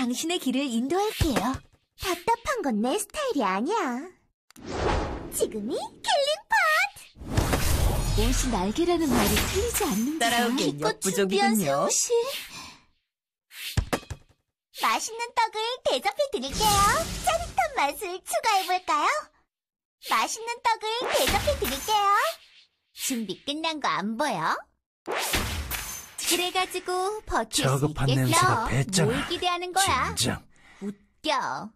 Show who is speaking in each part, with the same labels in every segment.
Speaker 1: 당신의 길을 인도할게요.
Speaker 2: 답답한 건 내 스타일이 아니야. 지금이 killing
Speaker 1: 옷이 날개라는 말이 틀리지.
Speaker 3: 따라오기엔
Speaker 1: 기껏
Speaker 3: 역부족이군요.
Speaker 2: 맛있는 떡을 대접해 드릴게요. 짜릿한 맛을 추가해볼까요? 맛있는 떡을 대접해 드릴게요. 준비 끝난 거 안 보여? 그래가지고 버틸
Speaker 4: 저급한
Speaker 2: 수 있겠어.
Speaker 4: 냄새가 배잖아.
Speaker 2: 뭘 기대하는 거야?
Speaker 4: 진정.
Speaker 2: 웃겨.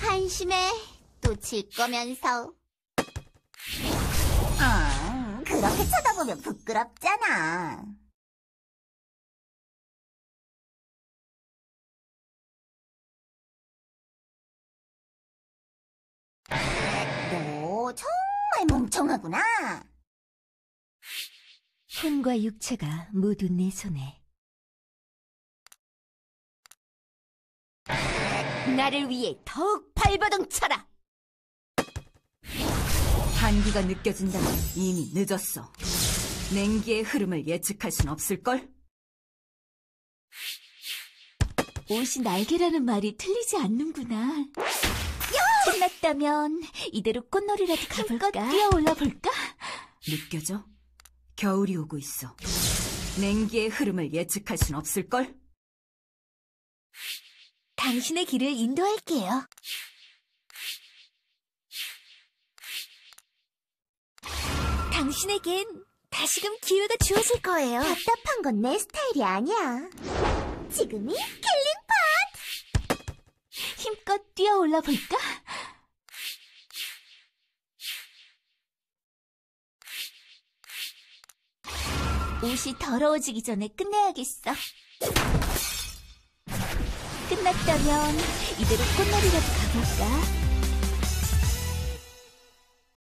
Speaker 2: 한심해. 또 질 거면서. 아, 그렇게 쳐다보면 부끄럽잖아. 너 정말 멍청하구나.
Speaker 1: 혼과 육체가 모두 내 손에. 나를 위해 더욱 발버둥 쳐라!
Speaker 3: 한기가 느껴진다면 이미 늦었어. 냉기의 흐름을 예측할 순 없을걸?
Speaker 1: 옷이 날개라는 말이 틀리지 않는구나. 끝났다면 이대로 꽃놀이라도 가볼까? 뛰어올라 볼까?
Speaker 3: 느껴져? 겨울이 오고 있어. 냉기의 흐름을 예측할 순 없을걸?
Speaker 1: 당신의 길을 인도할게요. 당신에겐 다시금 기회가 주어질 거예요.
Speaker 2: 답답한 건 내 스타일이 아니야. 지금이 killing
Speaker 1: 힘껏 뛰어올라 볼까? 옷이 더러워지기 전에 끝내야겠어. 끝났다면 이대로 꽃놀이라도 가볼까?